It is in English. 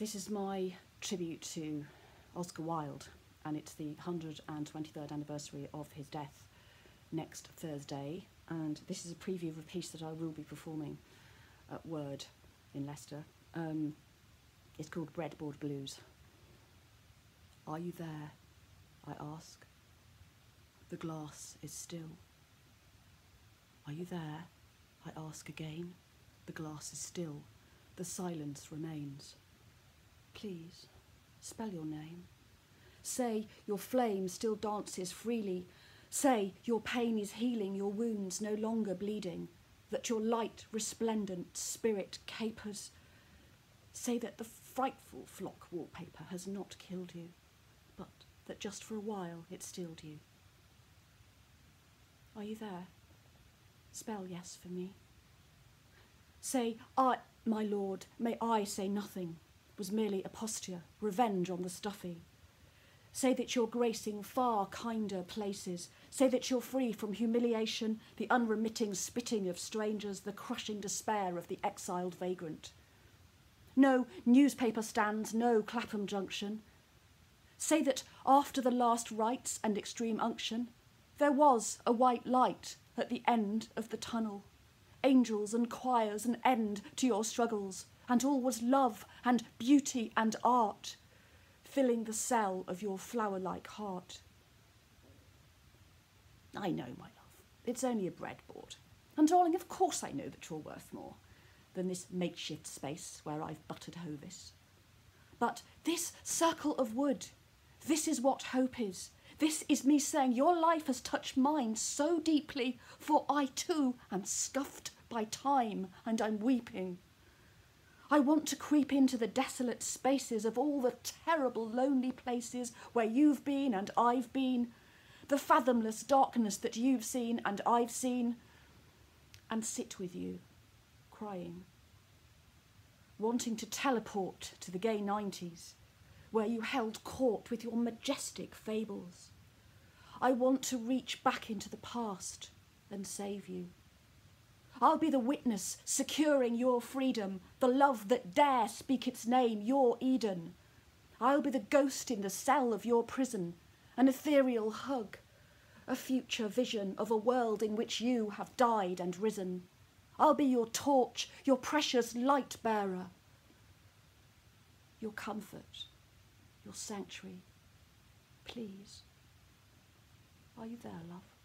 This is my tribute to Oscar Wilde, and it's the 123rd anniversary of his death next Thursday. And this is a preview of a piece that I will be performing at Word in Leicester. Um, it's called Breadboard Blues. Are you there? I ask. The glass is still. Are you there? I ask again. The glass is still. The silence remains. Please, spell your name. Say your flame still dances freely. Say your pain is healing, your wounds no longer bleeding, that your light, resplendent spirit capers. Say that the frightful flock wallpaper has not killed you, but that just for a while it stilled you. Are you there? Spell yes for me. Say, I, my lord, may I say nothing, was merely a posture, revenge on the stuffy. Say that you're gracing far kinder places. Say that you're free from humiliation, the unremitting spitting of strangers, the crushing despair of the exiled vagrant. No newspaper stands, no Clapham Junction. Say that after the last rites and extreme unction, there was a white light at the end of the tunnel. Angels and choirs, an end to your struggles, and all was love and beauty and art, filling the cell of your flower like heart. I know, my love, it's only a breadboard. And darling, of course I know that you're worth more than this makeshift space where I've buttered Hovis. But this circle of wood, this is what hope is. This is me saying your life has touched mine so deeply, for I too am scuffed by time and I'm weeping. I want to creep into the desolate spaces of all the terrible lonely places where you've been and I've been, the fathomless darkness that you've seen and I've seen, and sit with you, crying, wanting to teleport to the gay 90s where you held court with your majestic fables. I want to reach back into the past and save you. I'll be the witness securing your freedom, the love that dare speak its name, your Eden. I'll be the ghost in the cell of your prison, an ethereal hug, a future vision of a world in which you have died and risen. I'll be your torch, your precious light bearer, your comfort your sanctuary. Please. Are you there, love?